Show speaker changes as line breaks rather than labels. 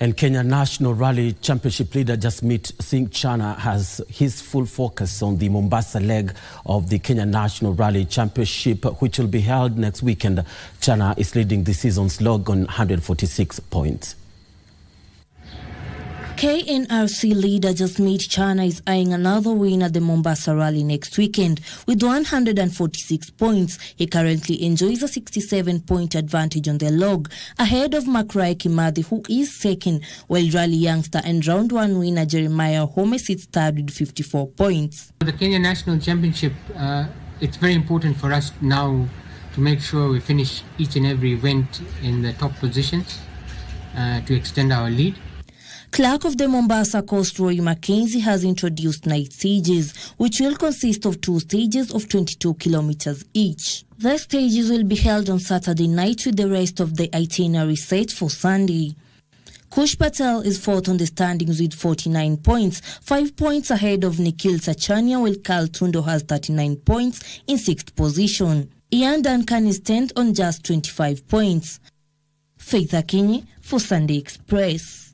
And Kenya National Rally Championship leader Jasmeet Singh Chana has his full focus on the Mombasa leg of the Kenya National Rally Championship, which will be held next weekend. Chana is leading the season's log on 146 points.
KNRC leader Jasmeet Chana is eyeing another win at the Mombasa Rally next weekend. With 146 points, he currently enjoys a 67 point advantage on the log, ahead of McRae Kimathi, who is second, while Rally youngster and round one winner Jeremiah Wahome sits third with 54 points.
The Kenya National Championship, uh, it's very important for us now to make sure we finish each and every event in the top positions uh, to extend our lead.
Clerk of the Mombasa Coast Roy Mackenzie has introduced night stages, which will consist of two stages of 22 kilometers each. The stages will be held on Saturday night with the rest of the itinerary set for Sunday. Kush Patel is fourth on the standings with 49 points, five points ahead of Nikhil Sachania, while Carl Tundo has 39 points in sixth position. Ian Duncan is 10th on just 25 points. Faith Akinyi for Sunday Express.